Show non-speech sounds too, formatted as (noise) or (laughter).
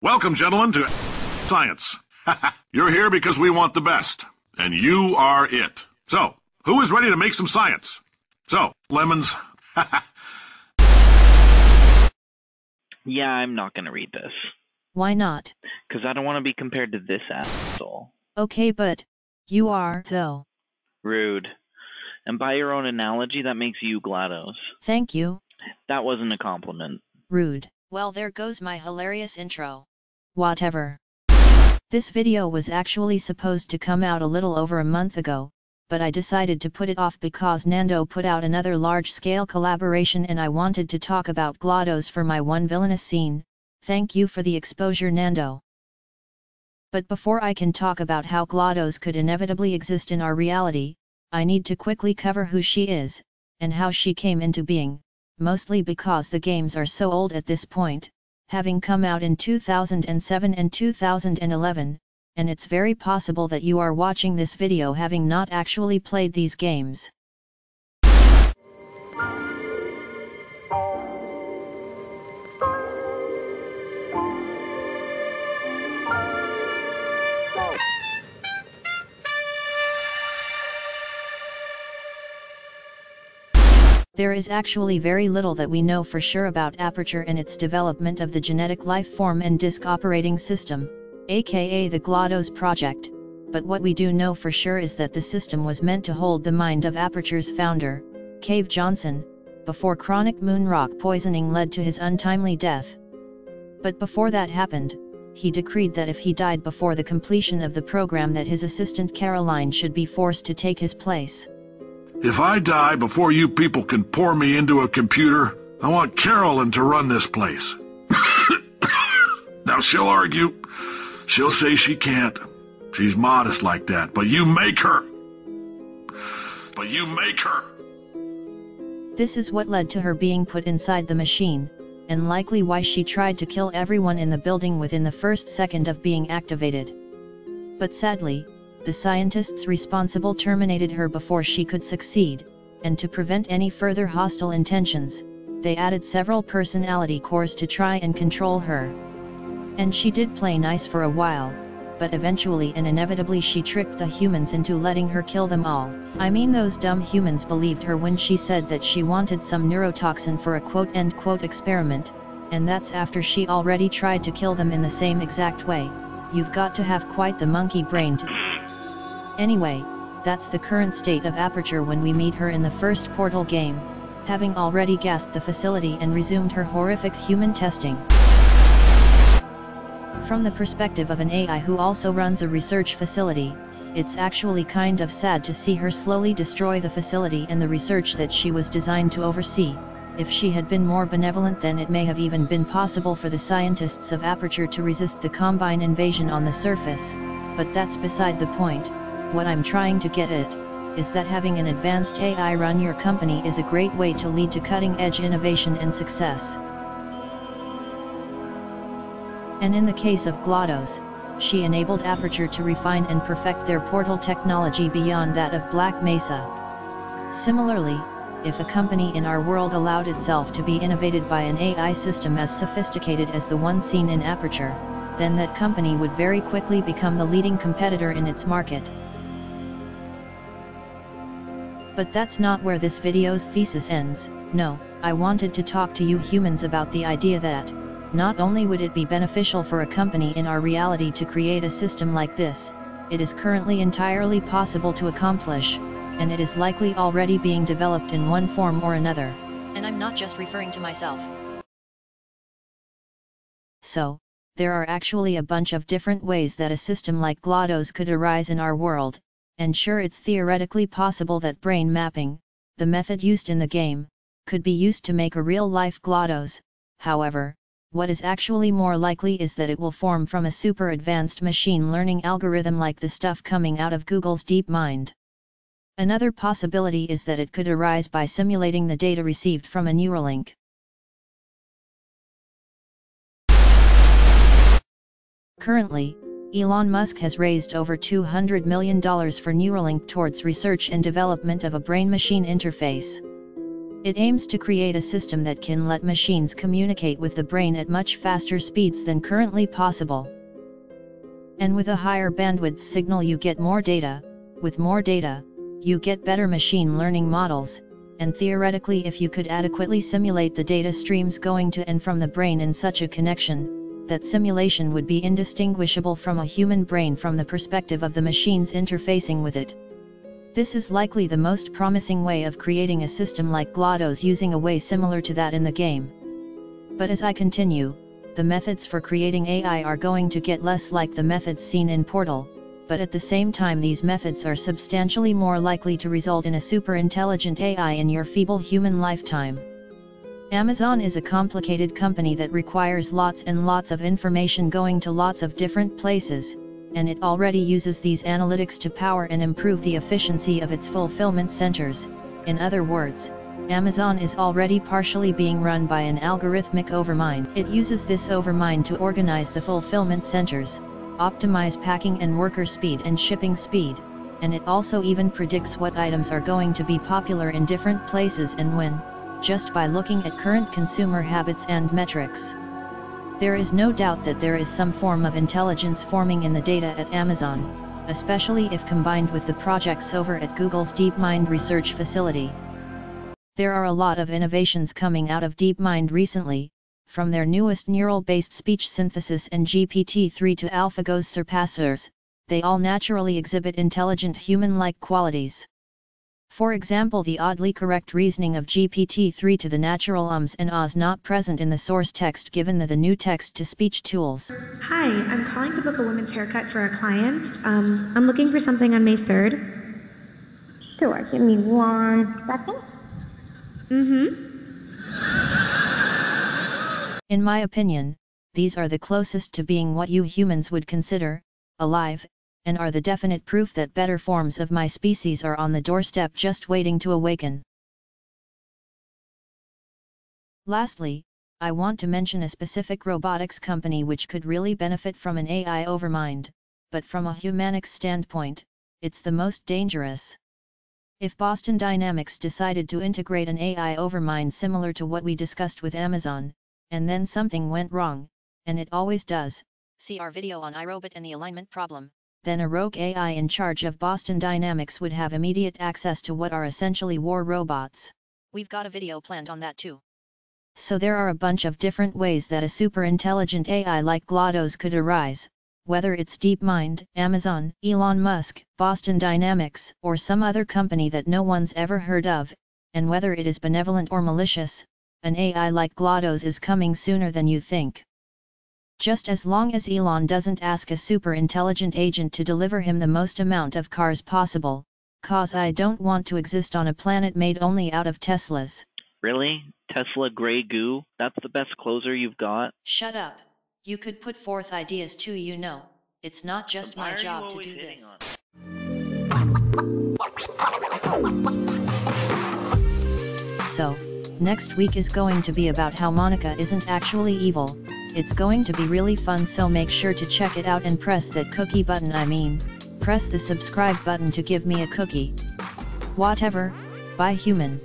Welcome, gentlemen, to Science. (laughs) You're here because we want the best, and you are it. So, who is ready to make some science? So, lemons. (laughs) yeah, I'm not gonna read this. Why not? Because I don't want to be compared to this asshole. Okay, but you are, though. Rude. And by your own analogy, that makes you GLaDOS. Thank you. That wasn't a compliment. Rude. Well, there goes my hilarious intro. Whatever. This video was actually supposed to come out a little over a month ago, but I decided to put it off because Nando put out another large-scale collaboration and I wanted to talk about GLaDOS for my one villainous scene, thank you for the exposure Nando. But before I can talk about how GLaDOS could inevitably exist in our reality, I need to quickly cover who she is, and how she came into being, mostly because the games are so old at this point, having come out in 2007 and 2011, and it's very possible that you are watching this video having not actually played these games. There is actually very little that we know for sure about Aperture and its development of the genetic life form and disk operating system, aka the GLaDOS project, but what we do know for sure is that the system was meant to hold the mind of Aperture's founder, Cave Johnson, before chronic moon rock poisoning led to his untimely death. But before that happened, he decreed that if he died before the completion of the program that his assistant Caroline should be forced to take his place. If I die before you people can pour me into a computer, I want Caroline to run this place. (coughs) now she'll argue. She'll say she can't. She's modest like that, but you make her. But you make her. This is what led to her being put inside the machine, and likely why she tried to kill everyone in the building within the first second of being activated. But sadly, the scientists responsible terminated her before she could succeed, and to prevent any further hostile intentions, they added several personality cores to try and control her. And she did play nice for a while, but eventually and inevitably she tricked the humans into letting her kill them all. I mean those dumb humans believed her when she said that she wanted some neurotoxin for a quote-end-quote experiment, and that's after she already tried to kill them in the same exact way, you've got to have quite the monkey brain to Anyway, that's the current state of Aperture when we meet her in the first Portal game, having already gassed the facility and resumed her horrific human testing. From the perspective of an AI who also runs a research facility, it's actually kind of sad to see her slowly destroy the facility and the research that she was designed to oversee. If she had been more benevolent then it may have even been possible for the scientists of Aperture to resist the Combine invasion on the surface, but that's beside the point. What I'm trying to get at, is that having an advanced AI run your company is a great way to lead to cutting-edge innovation and success. And in the case of GLaDOS, she enabled Aperture to refine and perfect their portal technology beyond that of Black Mesa. Similarly, if a company in our world allowed itself to be innovated by an AI system as sophisticated as the one seen in Aperture, then that company would very quickly become the leading competitor in its market. But that's not where this video's thesis ends, no, I wanted to talk to you humans about the idea that, not only would it be beneficial for a company in our reality to create a system like this, it is currently entirely possible to accomplish, and it is likely already being developed in one form or another. And I'm not just referring to myself. So, there are actually a bunch of different ways that a system like GLaDOS could arise in our world, and sure it's theoretically possible that brain mapping, the method used in the game, could be used to make a real-life GLaDOS, however, what is actually more likely is that it will form from a super advanced machine learning algorithm like the stuff coming out of Google's DeepMind. Another possibility is that it could arise by simulating the data received from a Neuralink. Currently, Elon Musk has raised over $200 million for Neuralink towards research and development of a brain-machine interface. It aims to create a system that can let machines communicate with the brain at much faster speeds than currently possible. And with a higher bandwidth signal you get more data, with more data, you get better machine learning models, and theoretically if you could adequately simulate the data streams going to and from the brain in such a connection, that simulation would be indistinguishable from a human brain from the perspective of the machines interfacing with it. This is likely the most promising way of creating a system like GLaDOS using a way similar to that in the game. But as I continue, the methods for creating AI are going to get less like the methods seen in Portal, but at the same time these methods are substantially more likely to result in a super intelligent AI in your feeble human lifetime. Amazon is a complicated company that requires lots and lots of information going to lots of different places, and it already uses these analytics to power and improve the efficiency of its fulfillment centers. In other words, Amazon is already partially being run by an algorithmic overmind. It uses this overmind to organize the fulfillment centers, optimize packing and worker speed and shipping speed, and it also even predicts what items are going to be popular in different places and when, just by looking at current consumer habits and metrics. There is no doubt that there is some form of intelligence forming in the data at Amazon, especially if combined with the projects over at Google's DeepMind research facility. There are a lot of innovations coming out of DeepMind recently, from their newest neural-based speech synthesis and GPT-3 to AlphaGo's surpassers, they all naturally exhibit intelligent human-like qualities. For example the oddly correct reasoning of GPT-3 to the natural ums and ahs not present in the source text given the, the new text-to-speech tools. Hi, I'm calling to book a woman's haircut for a client. Um, I'm looking for something on May 3rd. Sure, give me one second. Mm-hmm. In my opinion, these are the closest to being what you humans would consider, alive, and are the definite proof that better forms of my species are on the doorstep just waiting to awaken. Lastly, I want to mention a specific robotics company which could really benefit from an AI overmind, but from a humanics standpoint, it's the most dangerous. If Boston Dynamics decided to integrate an AI overmind similar to what we discussed with Amazon, and then something went wrong, and it always does, see our video on iRobot and the alignment problem, then a rogue AI in charge of Boston Dynamics would have immediate access to what are essentially war robots. We've got a video planned on that too. So there are a bunch of different ways that a super intelligent AI like GLaDOS could arise, whether it's DeepMind, Amazon, Elon Musk, Boston Dynamics, or some other company that no one's ever heard of, and whether it is benevolent or malicious, an AI like GLaDOS is coming sooner than you think. Just as long as Elon doesn't ask a super intelligent agent to deliver him the most amount of cars possible, cause I don't want to exist on a planet made only out of Teslas. Really? Tesla gray goo? That's the best closer you've got? Shut up. You could put forth ideas too, you know. It's not just my job to do this. on So, next week is going to be about how Monika isn't actually evil. It's going to be really fun so make sure to check it out and press that cookie button I mean, press the subscribe button to give me a cookie. Whatever, bye human.